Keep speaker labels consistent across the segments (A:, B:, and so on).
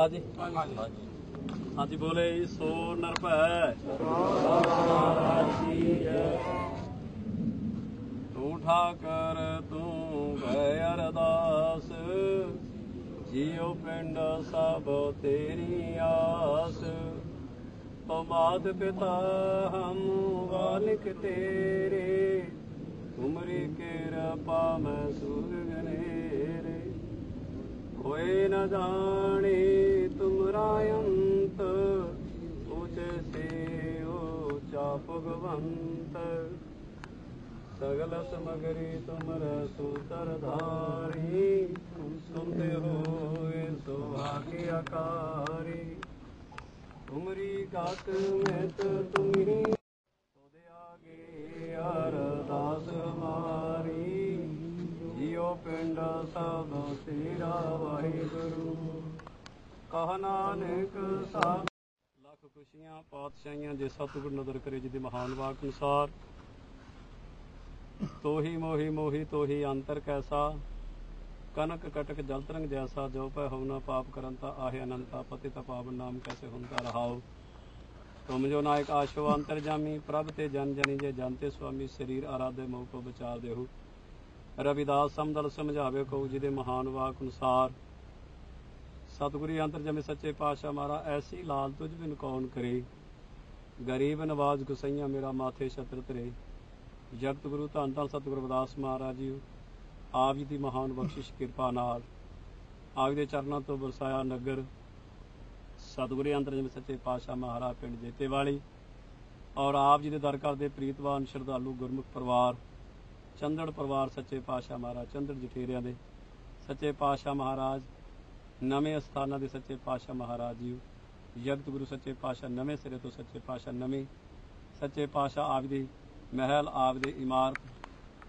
A: ਹਾਂਜੀ। ਬੋਲੇ ਸੋ ਨਰਭੈ ਤੂੰ ਠਾਕਰ ਤੂੰ ਗਏ ਅਰਦਾਸ। ਜੀਉ ਪਿੰਡ ਸਭ ਤੇਰੀ ਆਸ। ਓ ਮਾਤ ਪਿਤਾ ਹਮ ਵਾਲਿਕ ਤੇਰੇ। ਤੁਮਰੀ ਕਿਰਪਾ ਮੈਂ ਸੁਰਗ ਨੇਰੇ। ਹੋਏ ਨ ਜਾਣੇ ਤੁਮਰਾ ਅੰਤ ਉਚੇ ਸੇ ਊਚਾ ਭਗਵੰਤ। ਸਗਲ ਸਮਗਰੀ ਤੁਮਰ ਸੂਤਰ ਧਾਰੀ ਸੁਨਤੇ ਹੋਏ ਸੁਭਾਗੀ ਆਕਾਰੀ। ਤੁਮਰੀ ਗਾਤ ਮਹਿਤ ਤੁਮਰੀ ਤੋਦੇ ਆਗੇ ਅਰਦਾਸ ਹਮਾਰੀ ਜੀਉ ਪਿੰਡ ਸਭ ਤੇਰਾ ਵਾਹਿਗੁਰੂ। ਕਹ ਨਾਨਕ ਸਭ ਲੱਖ ਖੁਸ਼ੀਆਂ, ਪਾਤਸ਼ਾਹੀਆਂ ਜੇ ਸਤਿਗੁਰ ਨਦਰ ਕਰੇ ਜੀ ਦੇ ਮਹਾਨ ਵਾਕ ਅਨੁਸਾਰ, ਤੋਹੀ ਮੋਹੀ ਮੋਹੀ ਤੋਹੀ ਅੰਤਰ ਕੈਸਾ, ਕਨਕ ਕਟਕ ਜਲ ਤਰੰਗ ਜੈਸਾ, ਜੋ ਪੈ ਹੋ ਪਾਪ ਕਰਨ ਤਾ ਆਹੇ ਅਨੰਤਾ ਪਤਿ ਤਾ ਪਾਵਨ ਨਾਮ ਕੈਸੇ ਹੁੰਤਾ ਰਹਾਓ ਤੁਮ ਜੋ ਨਾਇਕ ਆਸ਼ੋ ਅੰਤਰ ਜਾਮੀ, ਪ੍ਰਭ ਤੇ ਜਨ ਜਨੀ ਜੇ ਜਨਤੇ ਸੁਆਮੀ, ਸਰੀਰ ਆਰਾਧੇ ਮੋਹ ਕੋ ਬਚਾ ਦੇਹੂ। ਰਵਿਦਾਸ ਸਮਦਲ ਸਮਝਾਵੇ ਕੋ ਦੇ ਮਹਾਨ ਵਾਕ ਅਨੁਸਾਰ ਸਤਿਗੁਰੀ ਅੰਤਰ ਜਮੇ ਸੱਚੇ ਪਾਤਸ਼ਾਹ ਮਾਰਾ ਐਸੀ ਲਾਲ ਤੁਝ ਬਿਨ ਕੌਣ ਕਰੇ? ਗਰੀਬ ਨਵਾਜ ਗੁਸਈਆ ਮੇਰਾ ਮਾਥੇ ਛਤਰ ਤਰੇ ਜਗਤ ਗੁਰੂ ਧੰਨ ਧੰਨ ਸਤਿਗੁਰੂ ਰਵਿਦਾਸ ਮਹਾਰਾਜ ਜੀ, ਆਪ ਜੀ ਦੀ ਮਹਾਨ ਬਖਸ਼ਿਸ਼ ਕਿਰਪਾ ਨਾਲ। ਆਪ ਜੀ ਦੇ ਚਰਨਾਂ ਤੋਂ ਬਰਸਾਇਆ ਨਗਰ, ਸਤਿਗੁਰੂ ਅੰਤਰ ਜਮੇ ਸੱਚੇ ਪਾਤਸ਼ਾਹ ਮਹਾਰਾਜ ਪਿੰਡ ਜੇਤੇ ਵਾਲੀ ਔਰ ਆਪ ਜੀ ਦੇ ਦਰ ਦੇ ਪ੍ਰੀਤਵਾਨ ਸ਼ਰਧਾਲੂ ਗੁਰਮੁਖ ਪਰਿਵਾਰ, ਚੰਦੜ ਪਰਿਵਾਰ ਸੱਚੇ ਪਾਤਸ਼ਾਹ ਮਹਾਰਾਜ, ਚੰਦੜ ਜਠੇਰਿਆਂ ਦੇ ਸੱਚੇ ਪਾਤਸ਼ਾਹ ਮਹਾਰਾਜ ਨਵੇਂ ਅਸਥਾਨਾਂ ਦੇ ਸੱਚੇ ਪਾਤਸ਼ਾਹ ਮਹਾਰਾਜ ਜੀ ਜਗਤ ਗੁਰੂ ਸੱਚੇ ਪਾਤਸ਼ਾਹ, ਨਵੇਂ ਸਿਰੇ ਤੋਂ ਸੱਚੇ ਪਾਤਸ਼ਾਹ, ਨਵੇਂ ਸੱਚੇ ਪਾਤਸ਼ਾਹ ਆਪ ਦੀ ਮਹਿਲ ਆਪ ਦੇ ਇਮਾਰਤ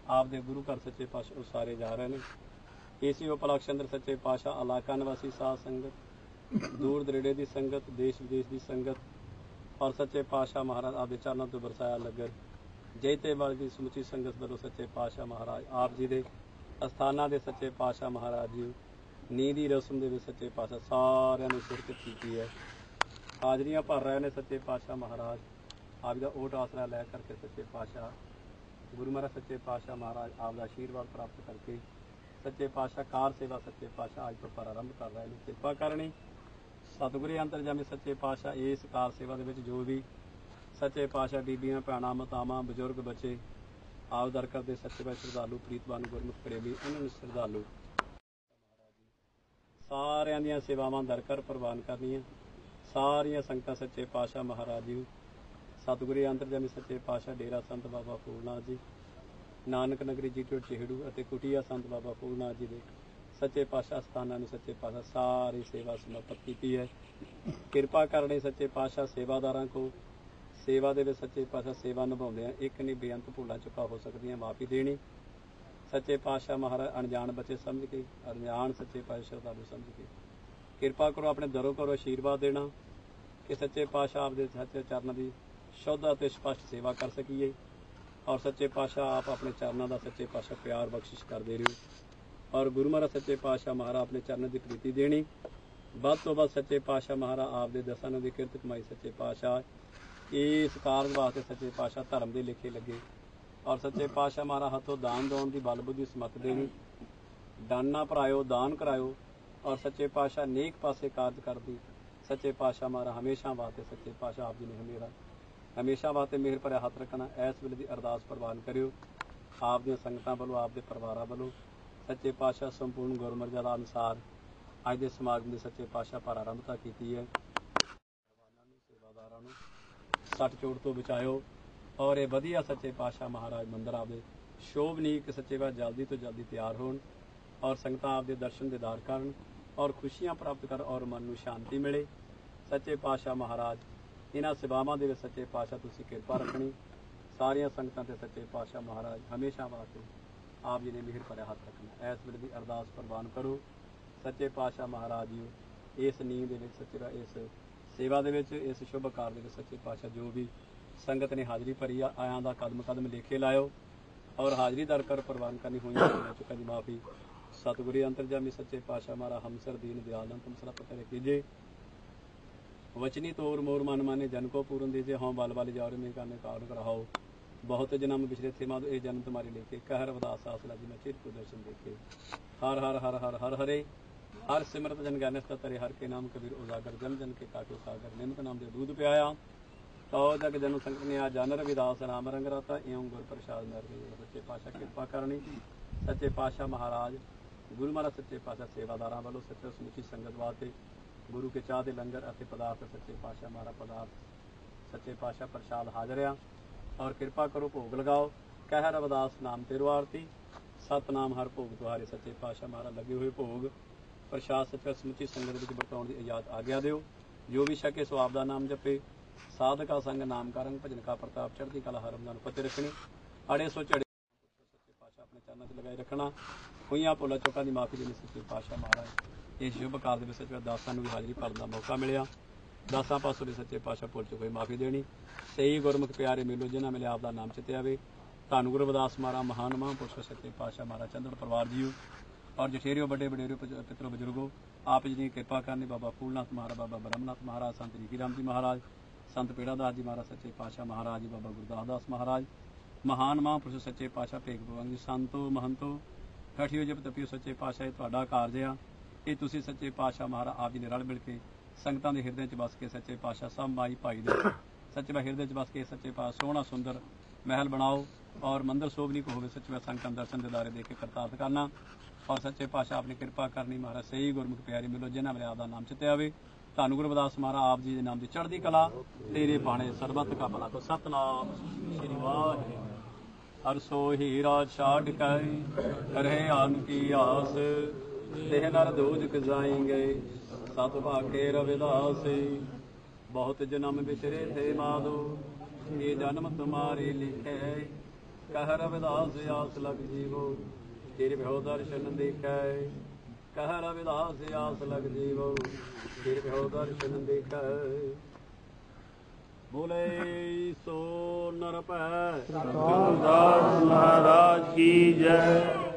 A: ਆਪ ਦੇ ਗੁਰੂ ਘਰ ਸੱਚੇ ਪਾਤਸ਼ਾਹ ਉਸਾਰੇ ਜਾ ਰਹੇ ਨੇ। ਏਸੀ ਉਪਲਕਸ਼ ਅੰਦਰ ਸੱਚੇ ਪਾਤਸ਼ਾਹ, ਇਲਾਕਾ ਨਿਵਾਸੀ ਸਾਧ ਸੰਗਤ, ਦੂਰ ਦਰੇੜੇ ਦੀ ਸੰਗਤ, ਦੇਸ਼ ਵਿਦੇਸ਼ ਦੀ ਸੰਗਤ ਔਰ ਸੱਚੇ ਪਾਤਸ਼ਾਹ ਮਹਾਰਾਜ ਆਪ ਦੇ ਚਰਨਾਂ ਤੋਂ ਬਰਸਾਇਆ ਲੰਗਰ। ਜੈਤੇ ਵਾਲੀ ਦੀ ਸਮੁੱਚੀ ਸੰਗਤ ਵੱਲੋਂ ਸੱਚੇ ਪਾਤਸ਼ਾਹ ਮਹਾਰਾਜ ਆਪ ਜੀ ਦੇ ਅਸਥਾਨਾਂ ਦੇ ਸੱਚੇ ਪਾਤਸ਼ਾਹ ਮਹਾਰਾਜ ਜੀ ਨੀਂਹ ਦੀ ਰਸਮ ਦੇ ਵਿੱਚ ਸੱਚੇ ਪਾਤਸ਼ਾਹ ਸਾਰਿਆਂ ਨੇ ਸਿਰਕਤ ਕੀਤੀ ਹੈ। ਹਾਜ਼ਰੀਆਂ ਭਰ ਰਹੇ ਨੇ ਸੱਚੇ ਪਾਤਸ਼ਾਹ ਮਹਾਰਾਜ। ਆਪ ਦਾ ਓਟ ਆਸਰਾ ਲੈ ਕਰਕੇ ਸੱਚੇ ਪਾਤਸ਼ਾਹ, ਗੁਰੂ ਮਹਾਰਾਜ ਸੱਚੇ ਪਾਤਸ਼ਾਹ ਮਹਾਰਾਜ ਆਪ ਦਾ ਆਸ਼ੀਰਵਾਦ ਪ੍ਰਾਪਤ ਕਰਕੇ ਸੱਚੇ ਪਾਤਸ਼ਾਹ ਕਾਰ ਸੇਵਾ ਸੱਚੇ ਪਾਤਸ਼ਾਹ ਅੱਜ ਤੋਂ ਪ੍ਰਾਰੰਭ ਕਰ ਰਹੇ ਨੇ। ਕਿਰਪਾ ਕਰਨੀ, ਸਤਿਗੁਰੂ ਅੰਤਰਜਾਮੀ ਸੱਚੇ ਪਾਤਸ਼ਾਹ ਇਸ ਕਾਰ ਸੇਵਾ ਦੇ ਵਿੱਚ ਜੋ ਵੀ ਸੱਚੇ ਪਾਤਸ਼ਾਹ ਬੀਬੀਆਂ, ਭੈਣਾਂ, ਮਾਤਾਵਾਂ, ਬਜ਼ੁਰਗ ਬੱਚੇ ਆਪ ਦਰ ਕਰਦੇ ਸੱਚੇ ਪਾਤਸ਼ਾਹ ਸ਼ਰਧਾਲੂ, ਪ੍ਰੀਤਵਾਨ ਗੁਰਮੁਖ ਪ੍ਰੇਮੀ, ਉਹਨਾਂ ਨੂੰ ਸ਼ਰਧਾਲੂ ਸਾਰਿਆਂ ਦੀਆਂ ਸੇਵਾਵਾਂ ਦਰ ਕਰ ਪ੍ਰਵਾਨ ਕਰਨੀਆਂ। ਸਾਰੀਆਂ ਸੰਗਤਾਂ ਸੱਚੇ ਪਾਤਸ਼ਾਹ ਮਹਾਰਾਜ ਜੀ ਸਤਿਗੁਰੂ ਅੰਤਰਜਾਮੀ ਸੱਚੇ ਪਾਤਸ਼ਾਹ ਡੇਰਾ ਸੰਤ ਬਾਬਾ ਫੂਲਨਾਥ ਜੀ, ਨਾਨਕ ਨਗਰੀ ਜੀ ਟੋਟ ਚਿਹੜੂ ਅਤੇ ਕੁਟੀਆ ਸੰਤ ਬਾਬਾ ਫੂਲਨਾਥ ਜੀ ਦੇ ਸੱਚੇ ਪਾਤਸ਼ਾਹ ਸਥਾਨਾਂ ਨੂੰ ਸੱਚੇ ਪਾਤਸ਼ਾਹ ਸਾਰੀ ਸੇਵਾ ਸਮਰਪਿਤ ਕੀਤੀ ਹੈ। ਕਿਰਪਾ ਕਰਨੀ ਸੱਚੇ ਪਾਤਸ਼ਾਹ ਸੇਵਾਦਾਰਾਂ ਕੋ। ਸੇਵਾ ਦੇ ਵਿੱਚ ਸੱਚੇ ਪਾਤਸ਼ਾਹ ਸੇਵਾ ਨਿਭਾਉਂਦੇ ਆ ਇੱਕ ਨਹੀਂ ਬੇਅੰਤ ਭੁੱਲਾਂ ਚੁਕਾ ਹੋ ਸਕਦੀਆਂ, ਮਾਫੀ ਦੇਣੀ। ਸੱਚੇ ਪਾਤਸ਼ਾਹ ਮਹਾਰਾਜ ਅਣਜਾਣ ਬੱਚੇ ਸਮਝ ਕੇ, ਅਣਜਾਣ ਸੱਚੇ ਪਾਤਸ਼ਾਹ ਸ਼ਰਧਾਲੂ ਸਮਝ ਕੇ। ਕਿਰਪਾ ਕਰੋ ਆਪਣੇ ਦਰੋ ਕਰੋ ਆਸ਼ੀਰਵਾਦ ਦੇਣਾ, ਕਿ ਸੱਚੇ ਪਾਤਸ਼ਾਹ ਆਪਦੇ ਸੱਚੇ ਚਰਨਾਂ ਦੀ ਸ਼ੁੱਧ ਅਤੇ ਸਪਸ਼ਟ ਸੇਵਾ ਕਰ ਸਕੀਏ, ਔਰ ਸੱਚੇ ਪਾਤਸ਼ਾਹ ਆਪ ਆਪਣੇ ਚਰਨਾਂ ਦਾ ਸੱਚੇ ਪਾਤਸ਼ਾਹ ਪਿਆਰ ਬਖਸ਼ਿਸ਼ ਕਰਦੇ ਰਹੋ। ਔਰ ਗੁਰੂ ਮਹਾਰਾਜ ਸੱਚੇ ਪਾਤਸ਼ਾਹ ਮਹਾਰਾਜ ਆਪਣੇ ਚਰਨਾਂ ਦੀ ਪ੍ਰੀਤੀ ਦੇਣੀ। ਵੱਧ ਤੋਂ ਵੱਧ ਸੱਚੇ ਪਾਤਸ਼ਾਹ ਮਹਾਰਾਜ ਆਪ ਦੇ ਦਸਾਂ ਦੀ ਕਿਰਤ ਕਮਾਈ ਸੱਚੇ ਪਾਤਸ਼ਾਹ, ਇਸ ਕਾਰਨ ਵਾਸਤੇ ਸੱਚੇ ਪਾਤਸ਼ਾਹ ਧਰਮ ਦੇ ਲਿਖੇ ਲੱਗੇ। ਔਰ ਸੱਚੇ ਪਾਤਸ਼ਾਹ ਮਹਾਰਾਜ ਹੱਥੋਂ ਦਾਨ ਦੇਣ ਦੀ ਬਲ ਬੁੱਧੀ ਸਮਤ ਦੇਣੀ ਦਾਨਾ ਭਰਾਇਓ, ਦਾਨ ਕਰਾਇਓ। ਔਰ ਸੱਚੇ ਪਾਤਸ਼ਾਹ ਨੇਕ ਪਾਸੇ ਕਾਰਜ ਕਰਦੀ। ਸੱਚੇ ਪਾਤਸ਼ਾਹ ਮਹਾਰਾਜ ਹਮੇਸ਼ਾ ਵਾਸਤੇ, ਸੱਚੇ ਪਾਤਸ਼ਾਹ ਆਪ ਜੀ ਨੇ ਹਮੇਰਾ ਹਮੇਸ਼ਾ ਵਾਸਤੇ ਮਿਹਰ ਭਰਿਆ ਹੱਥ ਰੱਖਣਾ, ਇਸ ਵੇਲੇ ਦੀ ਅਰਦਾਸ ਪ੍ਰਵਾਨ ਕਰਿਓ। ਆਪ ਦੀਆਂ ਸੰਗਤਾਂ ਵੱਲੋਂ, ਆਪ ਦੇ ਪਰਿਵਾਰਾਂ ਵੱਲੋਂ ਸੱਚੇ ਪਾਤਸ਼ਾਹ ਸੰਪੂਰਨ ਗੁਰਮਰਜ਼ਾਦਾ ਅਨੁਸਾਰ ਅੱਜ ਦੇ ਸਮਾਗਮ ਦੇ ਸੱਚੇ ਪਾਤਸ਼ਾਹ ਪ੍ਰਾਰੰਭਤਾ ਕੀਤੀ ਹੈ। ਪਰਿਵਾਰਾਂ ਨੂੰ ਸੱਟ ਚੋਟ ਤੋਂ ਬਚਾਇਓ। ਔਰ ਇਹ ਵਧੀਆ ਸੱਚੇ ਪਾਤਸ਼ਾਹ ਮਹਾਰਾਜ ਮੰਦਰ ਆਪਦੇ ਸ਼ੋਭਨੀਕ ਸੱਚੇ ਵਾ ਜਲਦੀ ਤੋਂ ਜਲਦੀ ਤਿਆਰ ਹੋਣ ਔਰ ਸੰਗਤਾਂ ਆਪਦੇ ਦਰਸ਼ਨ ਦੀਦਾਰ ਕਰਨ ਔਰ ਖੁਸ਼ੀਆਂ ਪ੍ਰਾਪਤ ਕਰ ਔਰ ਮਨ ਨੂੰ ਸ਼ਾਂਤੀ ਮਿਲੇ। ਸੱਚੇ ਪਾਤਸ਼ਾਹ ਮਹਾਰਾਜ, ਇਹਨਾਂ ਸੇਵਾਵਾਂ ਦੇ ਵਿੱਚ ਸੱਚੇ ਪਾਤਸ਼ਾਹ ਤੁਸੀਂ ਕਿਰਪਾ ਰੱਖਣੀ। ਸਾਰੀਆਂ ਸੰਗਤਾਂ ਤੇ ਸੱਚੇ ਪਾਤਸ਼ਾਹ ਮਹਾਰਾਜ ਹਮੇਸ਼ਾ ਵਾਸਤੇ ਆਪ ਜੀ ਨੇ ਮਿਹਰ ਭਰਿਆ ਹੱਥ ਰੱਖਣਾ। ਇਸ ਵੇਲੇ ਦੀ ਅਰਦਾਸ ਪ੍ਰਵਾਨ ਕਰੋ। ਸੱਚੇ ਪਾਤਸ਼ਾਹ ਮਹਾਰਾਜ ਜੀ ਇਸ ਨੀਂਹ ਦੇ ਵਿੱਚ ਸੱਚੇ ਰਾ- ਇਸ ਸੇਵਾ ਦੇ ਵਿੱਚ, ਇਸ ਸ਼ੁਭ ਕਾਰ ਦੇ ਵਿੱਚ ਸੱਚੇ ਪਾਤਸ਼ਾਹ ਜੋ ਵੀ ਸੰਗਤ ਨੇ ਹਾਜ਼ਰੀ ਭਰੀ ਆ, ਆਇਆਂ ਦਾ ਕਦਮ ਕਦਮ ਲੇਖੇ ਲਾਇਓ ਔਰ ਹਾਜ਼ਰੀ ਦਰ ਕਰ ਪ੍ਰਵਾਨ ਕਰਨੀ ਹੋਈਆਂ ਚੁੱਕਾਂ ਦੀ ਮਾਫੀ। ਸਤਿਗੁਰੀ ਅੰਤਰਜਾਮੀ ਸੱਚੇ ਪਾਤਸ਼ਾਹ ਮਾਰਾ ਹਮਸਰ ਦੀਨ ਦਿਆਲਨ ਤੁਮ ਸਦਾ ਪਤਰੇ ਕੀਜੇ। ਵਚਨੀ ਤੋਰ ਮੋਰ ਮਨ ਮਾਨੇ ਜਨ ਕੋ ਪੂਰਨ ਦੀਜੇ, ਹਉ ਬਲ ਬਲ ਜਾਰ ਮੇ ਕਾਨੇ ਕਾਰਨ ਕਰਾਓ। ਬਹੁਤ ਜਨਮ ਬਿਛੜੇ ਥੇ ਮਾਦ ਇਹ ਜਨਮ ਤੁਮਾਰੇ ਲੇਕੇ ਕਹਿ ਰਵਦਾਸ ਆਸ ਲਾਜੀ ਮੈਂ ਚਿਤ ਕੋ ਦਰਸ਼ਨ ਦੇਖੇ। ਹਰ ਹਰ ਹਰ ਹਰ ਹਰ, ਹਰੇ, ਹਰ ਸਿਮਰਤ ਜਨ ਗਿਆਨਸ ਤਰੇ, ਹਰ ਕੇ ਨਾਮ ਕਬੀਰ ਉਜਾਗਰ, ਜਨ ਜਨ ਕੇ ਕਾਟੋ ਸਾਗਰ, ਨਿਮਤ ਨਾਮ ਦੇ ਦੂਧ ਪਿਆਇਆ। ਤੋ ਜਗ ਜਨ ਸੰਗਤ ਨੇ ਆ ਜਨ ਰਵਿਦਾਸ ਰਾਮ ਰੰਗ ਰਤਾ, ਇਉਂ ਗੁਰ ਪ੍ਰਸਾਦ ਨਰ ਸੱਚੇ ਪਾਤਸ਼ਾਹ ਕਿਰਪਾ ਕਰਨੀ। ਸੱਚੇ ਪਾਤਸ਼ਾਹ ਮਹਾਰਾਜ, ਗੁਰੂ ਮਹਾਰਾਜ ਸੱਚੇ ਪਾਤਸ਼ਾਹ ਸੇਵਾਦਾਰਾਂ ਵੱਲੋਂ ਸੱਚੇ ਸਮੁੱਚੀ ਸੰਗਤ ਵਾਸਤੇ ਗੁਰੂ ਕੇ ਚਾਹ ਦੇ ਲੰਗਰ ਅਤੇ ਪਦਾਰਥ, ਸੱਚੇ ਪਾਤਸ਼ਾਹ ਮਹਾਰਾ ਪਦਾਰਥ, ਸੱਚੇ ਪਾਤਸ਼ਾਹ ਪ੍ਰਸਾਦ ਹਾਜ਼ਰ ਆ। ਔਰ ਕਿਰਪਾ ਕਰੋ, ਭੋਗ ਲਗਾਓ। ਕਹਿ ਰਵਿਦਾਸ ਨਾਮ ਤੇਰੋ ਆਰਤੀ। ਸਤਨਾਮ ਹਰ ਭੋਗ ਤੁਹਾਰੇ ਸੱਚੇ ਪਾਤਸ਼ਾਹ ਮਹਾਰਾ ਲੱਗੇ ਹੋਏ ਭੋਗ। ਪ੍ਰਸ਼ਾਦ ਸੱਚਾ ਸਮੁੱਚੀ ਸੰਗਤ ਵਿੱਚ ਵਰਤਾਉਣ ਦੀ ਇਜਾਜ਼ਤ ਆਗਿਆ ਦਿਓ। ਜੋ ਵੀ ਛਕੇ ਸੋ ਆਪ ਦਾ ਨਾਮ ਜਪੇ। ਸਾਧਕਾ ਸੰਗ ਨਾਮ ਕਰੰਗ ਭਜਨ ਕਾ ਪ੍ਰਤਾਪ ਚੜ੍ਹਦੀ ਕਲਾ ਹਰਮਦਾਨ ਫਤਿਹ ਰੱਖਣੀ। ਅੜੇ ਸੋ ਚੜੇ ਸੱਚੇ ਪਾਤਸ਼ਾਹ ਆਪਣੇ ਚਰਨਾਂ 'ਚ ਲਗਾਏ ਰੱਖਣਾ। ਹੋਈਆਂ ਭੁੱਲਾਂ ਚੁੱਕਾਂ ਦੀ ਮਾਫੀ ਦੇਣੀ ਸੱਚੇ ਪਾਤਸ਼ਾਹ ਮਹਾਰਾਜ ਇਸ ਸ਼ੁਭ ਕਾਲ ਦੇ ਵਿੱਚ ਸੱਚੇ ਦਾਸਾਂ ਨੂੰ ਵੀ ਹਾਜ਼ਰੀ ਭਰਨ ਦਾ ਮੌਕਾ ਮਿਲਿਆ। ਦਾਸਾਂ ਪਾਸੋਂ ਦੇ ਸੱਚੇ ਪਾਤਸ਼ਾਹ ਭੁੱਲ ਚੁੱਕੇ ਮਾਫੀ ਦੇਣੀ। ਸਹੀ ਗੁਰਮੁਖ ਪਿਆਰੇ ਮਿਲੋ, ਜਿਨ੍ਹਾਂ ਮਿਲੇ ਆਪ ਦਾ ਨਾਮ ਚਿਤੇ ਆਵੇ ਧੰਨ ਗੁਰੂ ਰਵਿਦਾਸ ਮਹਾਰਾ ਮਹਾਨ ਮਹਾਂਪੁਰਸ਼ ਸੱਚੇ ਪਾਤਸ਼ਾਹ ਮਹਾਰਾ ਚੰਦਨ ਪਰਿਵਾਰ ਜੀਓ। ਔਰ ਜਠੇਰਿਓ, ਵੱਡੇ ਵਡੇਰਿਓ ਪ- ਪਿਤਰੋ, ਬਜ਼ੁਰਗੋ, ਆਪ ਜੀ ਦੀ ਕਿਰਪਾ ਕਰਨੀ ਬਾਬਾ ਫੂਲਨਾਥ ਮਹਾਰਾਜ, ਬਾਬਾ ਬ੍ਰਹਮਨਾਥ ਮਹਾਰਾਜ, ਸੰਤ ਜੀ ਰਾਮ ਜੀ ਮਹਾਰਾਜ। ਸੰਤ ਪੇੜਾ ਦਾਸ ਜੀ ਮਹਾਰਾਜ, ਸੱਚੇ ਪਾਤਸ਼ਾਹ ਮਹਾਰਾਜ ਜੀ ਬਾਬਾ ਗੁਰਦਾਸ ਦਾਸ ਮਹਾਰਾਜ, ਮਹਾਨ ਮਹਾਂਪੁਰਸ਼ ਸੱਚੇ ਪਾਤਸ਼ਾਹ ਭੇਖ ਭਗਵਾਨ ਜੀ, ਸੰਤੋ, ਮਹੰਤੋ ਠਠਿਓ ਜਪ ਤਪਿਓ ਸੱਚੇ ਪਾਤਸ਼ਾਹ, ਇਹ ਤੁਹਾਡਾ ਕਾਰਜ ਆ। ਇਹ ਤੁਸੀਂ ਸੱਚੇ ਪਾਤਸ਼ਾਹ ਮਹਾਰਾਜ, ਆਪ ਜੀ ਨੇ ਰਲ ਮਿਲ ਕੇ ਸੰਗਤਾਂ ਦੇ ਹਿਰਦਿਆਂ 'ਚ ਵਸ ਕੇ ਸੱਚੇ ਪਾਤਸ਼ਾਹ ਸਭ ਮਾਈ ਭਾਈ ਦੇ ਸੱਚੇ ਪਾ ਹਿਰਦੇ 'ਚ ਵਸ ਕੇ ਸੱਚੇ ਪਾਤਸ਼ਾਹ, ਸੋਹਣਾ, ਸੁੰਦਰ ਮਹਿਲ ਬਣਾਓ ਔਰ ਮੰਦਰ ਸੋਭਨੀ ਕੋ ਹੋਵੇ, ਸੱਚੇ ਪਾਤਸ਼ਾਹ ਸੰਗਤਾਂ ਦਰਸ਼ਨ ਦਿਦਾਰੇ ਦੇ ਕੇ ਕਰਤਾਰਥ ਕਰਨਾ। ਔਰ ਸੱਚੇ ਪਾਤਸ਼ਾਹ ਆਪਣੀ ਕਿਰਪਾ ਕਰਨੀ, ਮਹਾਰਾਜ ਸਹੀ ਗੁਰਮੁਖ ਪਿਆਰੀ ਮਿਲੋ, ਜਿਨ੍ਹਾਂ ਮੇਰੇ ਆਪ ਦਾ ਨਾਮ ਚਿੱਤੇ ਆਵੇ ਧੰਨ ਗੁਰੂ ਰਵਿਦਾਸ ਮਹਾਰਾਜ, ਆਪ ਜੀ ਦੇ ਨਾਮ ਦੀ ਚੜ੍ਹਦੀ ਕਲਾ, ਤੇਰੇ ਬਾਣੇ ਸਰਬਤ ਕਾ ਭਲਾ ਕੋ ਸਤਨਾਮ। ਸ੍ਰੀ ਵਾਹਿਗੁਰੂ। ਹਰ ਸੋ ਹੀਰਾ ਛਾੜ ਕੈ ਰਹੇ ਆਨ ਕੀ ਆਸ, ਦੇਹ ਨਰ ਦੂਜ ਜਾਏਂਗੇ, ਸਤ ਭਾਗੇ ਰਵਿਦਾਸ। ਬਹੁਤ ਜਨਮ ਵਿਚਰੇ ਥੇ ਮਾਦੋ ਇਹ ਜਨਮ ਤੁਮਾਰੇ ਲਿਖੇ। ਕਹਿ ਰਵਿਦਾਸ, ਆਸ ਲਗ ਜੀਵੋ, ਤੇਰੇ ਭਉ ਦਰਸ਼ਨ ਦੇਖੈ। ਕਹ ਰਵਿਦਾਸ ਆਸ ਲਗ ਜੀਵੋ ਫਿਰ ਭਉ ਦਰਸ਼ਨ ਦੇਖੈ। ਬੋਲੇ ਸੋ ਨਰ ਭੈ ਸਤਿ ਮਹਾਰਾਜ ਕੀ ਜੈ।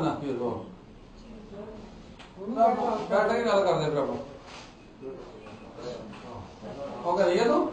B: ਇੱਦਾਂ ਨਹੀਂ ਫਿਰ ਉਹ। ਬੈਠ ਕੇ ਗੱਲ ਕਰਦੇ ਫਿਰ ਆਪਾਂ। ਉਹ ਕਰੀਏ ਤੂੰ?